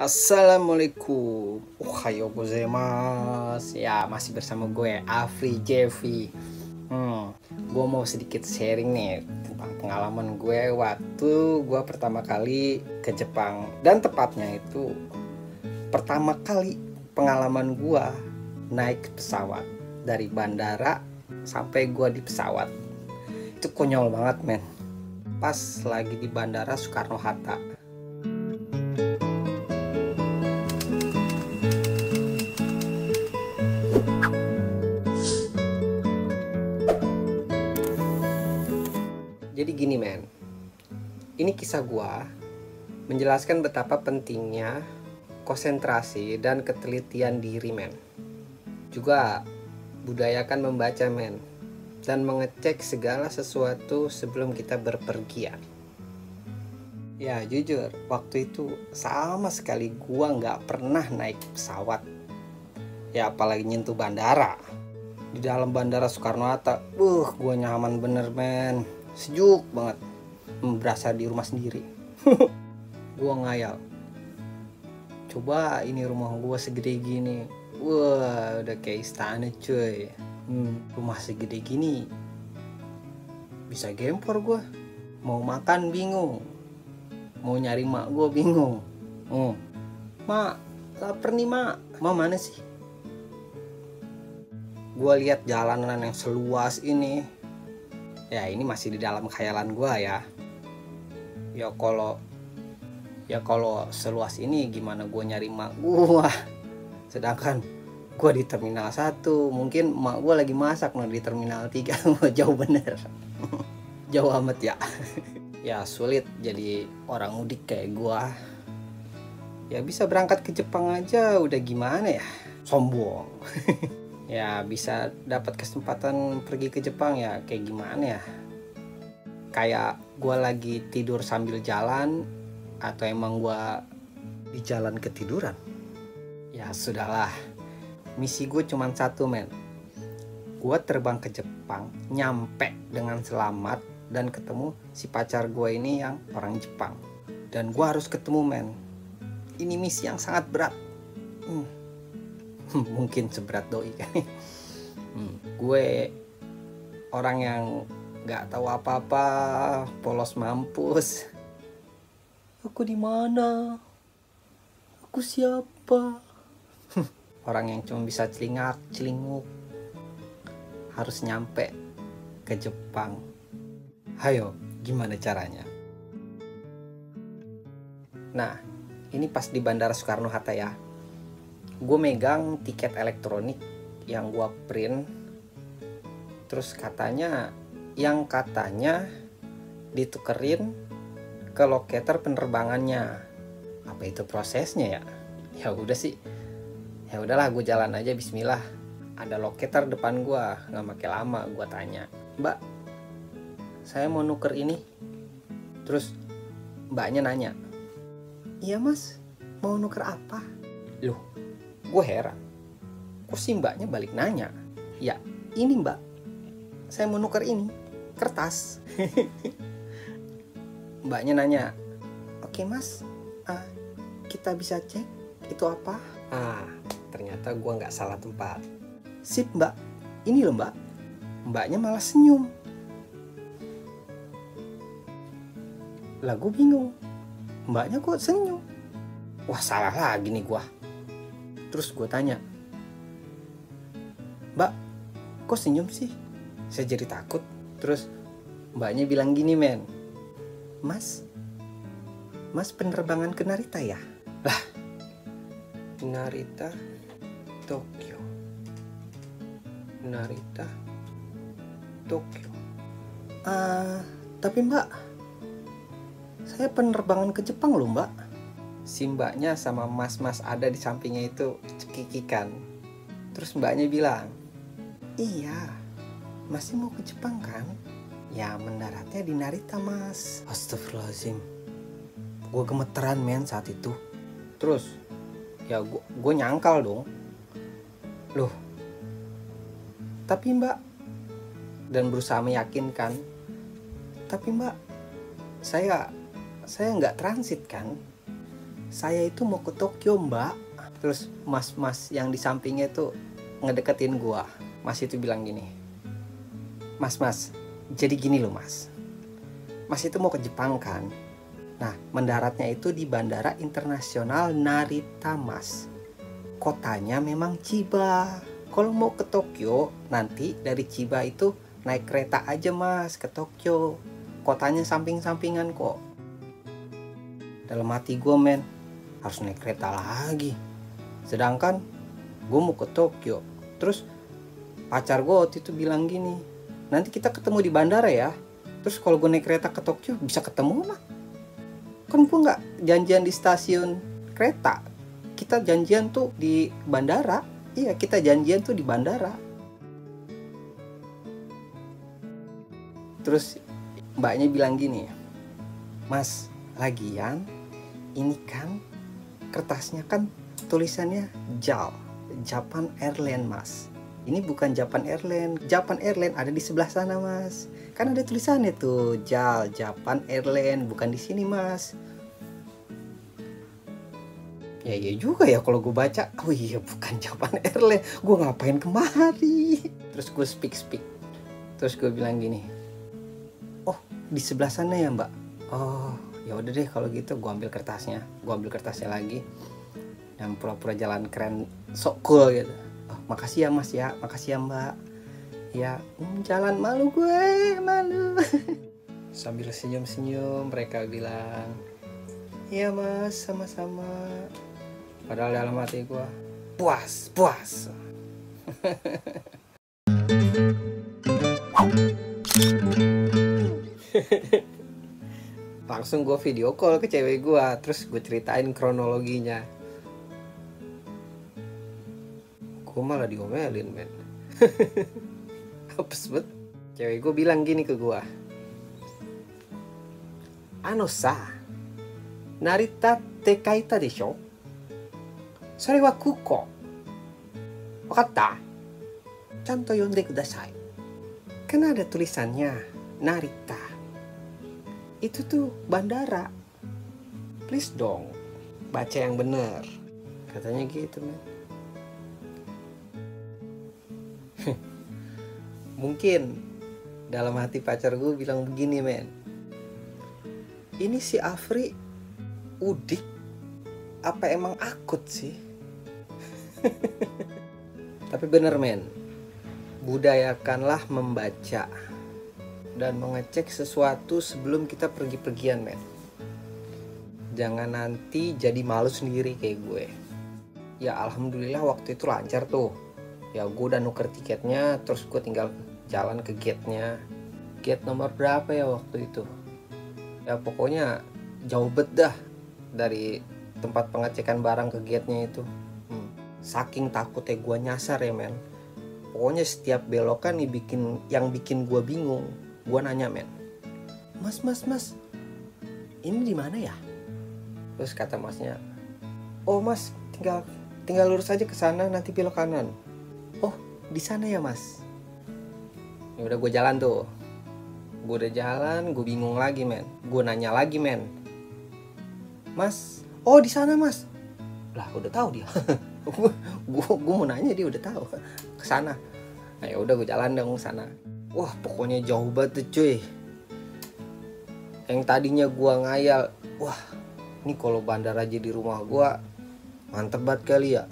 Assalamualaikum. Ohayo gozaimasu. Ya masih bersama gue Afri Jeffy. Hmm Gue mau sedikit sharing nih Tentang pengalaman gue Waktu gue pertama kali ke Jepang. Dan tepatnya itu Pertama kali pengalaman gue Naik pesawat Dari bandara Sampai gue di pesawat. Itu konyol banget men. Pas lagi di bandara Soekarno-Hatta kisah gua menjelaskan betapa pentingnya konsentrasi dan ketelitian diri men. Juga budayakan membaca men dan mengecek segala sesuatu sebelum kita berpergian. Ya jujur, waktu itu sama sekali gua nggak pernah naik pesawat. Ya apalagi nyentuh bandara. Di dalam bandara Soekarno-Hatta, uh, gua nyaman bener men sejuk banget berasa di rumah sendiri. Gua ngayal. Coba ini rumah gua segede gini. Wah udah kayak istana cuy. Hmm, rumah segede gini. Bisa gempor gua. Mau makan bingung. Mau nyari mak gua bingung. Hmm. mak lapar nih mak. Mak mana sih? Gua lihat jalanan yang seluas ini. Ya ini masih di dalam khayalan gue ya ya kalau ya kalau seluas ini gimana gue nyari mak gue sedangkan gue di terminal satu mungkin mak gue lagi masak no di terminal tiga. Jauh bener. Jauh amat ya. Ya sulit jadi orang mudik kayak gue ya bisa berangkat ke Jepang aja udah gimana ya? Sombong. Ya bisa dapat kesempatan pergi ke Jepang ya kayak gimana ya? Kayak gue lagi tidur sambil jalan atau emang gue di jalan ketiduran? Ya sudahlah. Misi gue cuma satu men. Gue terbang ke Jepang nyampe dengan selamat dan ketemu si pacar gue ini yang orang Jepang. Dan gue harus ketemu men. Ini misi yang sangat berat. Hmm. Mungkin seberat doi kan hmm, gue orang yang nggak tahu apa-apa polos mampus. Aku di mana? Aku siapa? Orang yang cuma bisa celingak celinguk. Harus nyampe ke Jepang. Hayo gimana caranya? Nah ini pas di Bandara Soekarno Hatta ya. Gue megang tiket elektronik yang gue print. Terus katanya yang katanya ditukerin ke locator penerbangannya. Apa itu prosesnya ya? Ya udah sih. Ya udahlah gue jalan aja Bismillah. Ada locator depan gue nggak pakai lama gue tanya mbak saya mau nuker ini. Terus mbaknya nanya iya mas mau nuker apa? Loh gue heran. Kok si mbaknya balik nanya ya ini mbak saya mau nuker ini kertas. Mbaknya nanya oke mas uh, kita bisa cek itu apa? Ah ternyata gue nggak salah tempat. Sip mbak. Ini loh mbak. Mbaknya malah senyum. Lah gue bingung. Mbaknya kok senyum? Wah salah lagi nih gue Terus gue tanya, Mbak, kok senyum sih? Saya jadi takut. Terus mbaknya bilang gini men, Mas, Mas penerbangan ke Narita ya? Lah, Narita, Tokyo. Narita, Tokyo. Ah, uh, tapi mbak, saya penerbangan ke Jepang loh mbak si mbaknya sama mas-mas ada di sampingnya itu cekikikan terus mbaknya bilang iya masih mau ke Jepang kan? Ya mendaratnya di Narita mas. Astagfirullahaladzim. Gue gemeteran men saat itu. Terus? Ya gue nyangkal dong. Loh. Tapi mbak dan berusaha meyakinkan tapi mbak saya saya nggak transit kan? Saya itu mau ke Tokyo mbak. Terus mas-mas yang di sampingnya itu ngedeketin gua. Mas itu bilang gini mas mas jadi gini loh mas. Mas itu mau ke Jepang kan? Nah mendaratnya itu di bandara internasional Narita mas. Kotanya memang Chiba. Kalau mau ke Tokyo nanti dari Chiba itu naik kereta aja mas ke Tokyo. Kotanya samping-sampingan kok. Dalam hati gue men harus naik kereta lagi. Sedangkan gue mau ke Tokyo. Terus pacar gue waktu itu bilang gini nanti kita ketemu di bandara ya. Terus kalau gue naik kereta ke Tokyo bisa ketemu mah. Kan gue nggak janjian di stasiun kereta. Kita janjian tuh di bandara. Iya kita janjian tuh di bandara. Terus mbaknya bilang gini mas lagian ini kan kertasnya kan tulisannya JAL Japan Airline mas ini bukan Japan Airline Japan Airline ada di sebelah sana mas. Kan ada tulisannya tuh JAL Japan Airline bukan di sini mas. Ya iya juga ya kalau gue baca. Oh iya bukan Japan Airline gue ngapain kemari? Terus gue speak speak terus gue bilang gini oh di sebelah sana ya mbak. Oh ya udah deh kalau gitu gue ambil kertasnya. Gue ambil kertasnya lagi yang pura-pura jalan keren sok cool gitu makasih ya mas ya. Makasih ya mbak. Ya hmm, jalan malu gue malu. Sambil senyum-senyum mereka bilang iya mas sama-sama. Padahal dalam hati gue puas puas. Langsung gue video call ke cewek gue terus gue ceritain kronologinya gue malah diomelin men. Apes bet cewek gue bilang gini ke gue ano sa? Narita te kaita desho sore wa kuko? Wakatta? Chanto yonde kudasai. Kan ada tulisannya narita. Itu tuh bandara. Please dong baca yang bener. Katanya gitu men mungkin dalam hati pacar gue bilang begini men. Ini si Afri udik apa emang akut sih? Tapi bener men. Budayakanlah membaca dan mengecek sesuatu sebelum kita pergi-pergian men. Jangan nanti jadi malu sendiri kayak gue. Ya alhamdulillah waktu itu lancar tuh ya gue udah nuker tiketnya terus gue tinggal jalan ke gate-nya. Gate nomor berapa ya waktu itu? Ya pokoknya jauh bet dah dari tempat pengecekan barang ke gate-nya itu. Hmm. saking takutnya gue nyasar ya men. Pokoknya setiap belokan nih bikin yang bikin gue bingung gue nanya men. Mas mas mas ini di mana ya? Terus kata masnya oh mas tinggal tinggal lurus aja ke sana nanti belok kanan oh di sana ya mas? Ya udah gue jalan tuh. Gue udah jalan gue bingung lagi men. Gue nanya lagi men. Mas oh di sana mas? Lah udah tahu dia. Gue gue mau nanya dia udah tahu. Ke sana. Nah, ya udah gue jalan dong sana. Wah pokoknya jauh banget tuh cuy. Yang tadinya gua ngayal wah ini kalau bandar aja di rumah gua mantep banget kali ya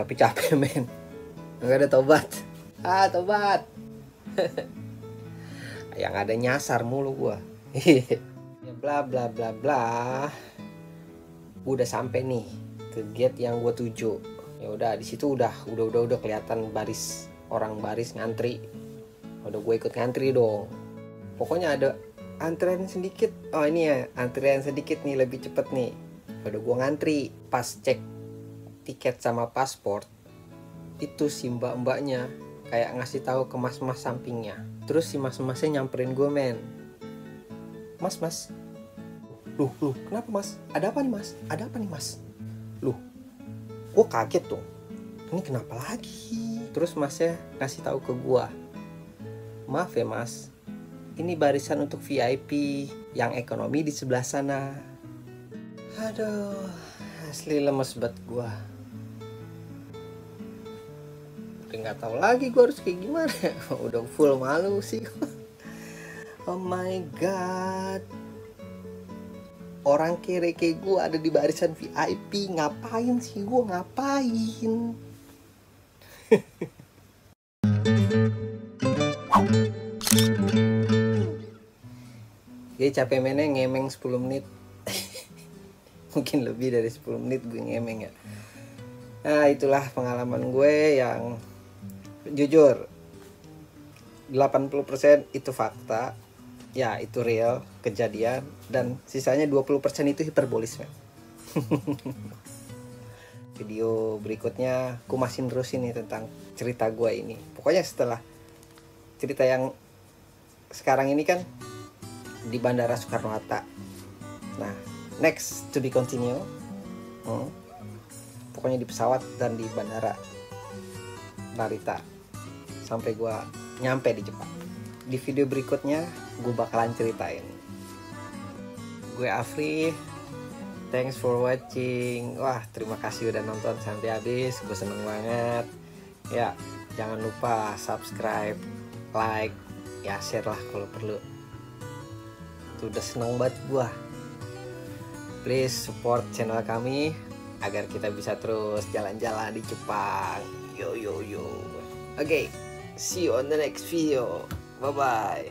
tapi capek men. Nggak ada tobat. Ah tobat. Yang ada nyasar mulu gua. Ya bla bla bla bla. Udah sampai nih ke gate yang gue tuju. Ya udah di situ udah udah udah udah kelihatan baris orang baris ngantri. Udah gue ikut ngantri dong. Pokoknya ada antrian sedikit. Oh ini ya antrian sedikit nih lebih cepet nih. Udah gue ngantri pas cek tiket sama paspor itu si mbak mbaknya kayak ngasih tahu ke mas mas sampingnya. Terus si mas masnya nyamperin gue men. Mas mas. Loh loh kenapa mas? Ada apa nih mas? Ada apa nih mas? Loh gue kaget tuh. Ini kenapa lagi? Terus masnya ngasih tahu ke gua maaf ya mas. Ini barisan untuk VIP yang ekonomi di sebelah sana. Aduh asli lemes banget gua. Udah nggak tahu lagi gua harus kayak gimana. Udah full malu sih oh my god. Orang kere kayak gue ada di barisan VIP ngapain sih gue ngapain? Gue capek mainnya ngemeng 10 menit Mungkin lebih dari 10 menit gue ngemeng ya. Nah itulah pengalaman gue yang Jujur 80% itu fakta ya itu real kejadian dan sisanya 20% itu hiperbolis men video berikutnya aku masih terus ini tentang cerita gue ini. Pokoknya setelah cerita yang sekarang ini kan di Bandara Soekarno Hatta. Nah next to be continue. Hmm, pokoknya di pesawat dan di Bandara Narita. Sampai gue nyampe di Jepang. Di video berikutnya gue bakalan ceritain. Gue Afri thanks for watching. Wah terima kasih udah nonton sampai habis. Gue seneng banget. Ya jangan lupa subscribe like ya share lah kalau perlu. Itu udah seneng banget gue please support channel kami agar kita bisa terus jalan-jalan di Jepang. Yo yo yo. Oke okay, see you on the next video. Bye bye.